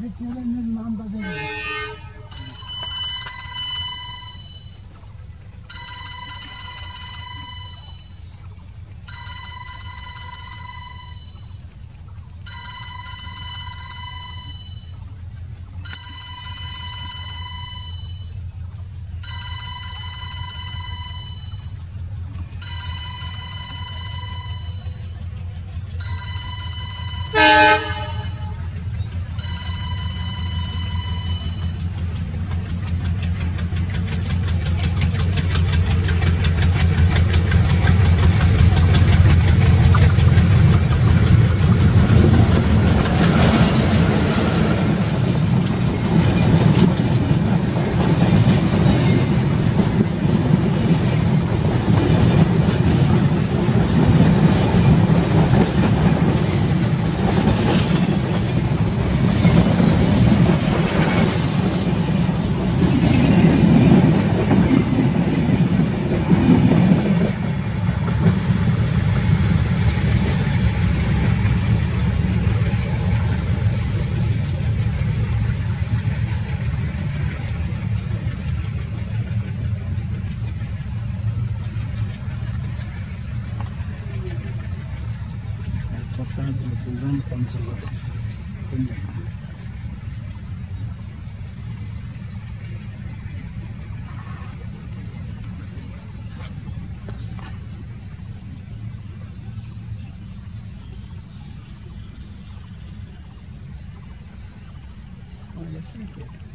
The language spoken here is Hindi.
नाम importante lo que usamos para nuestros. Olha, assim que é.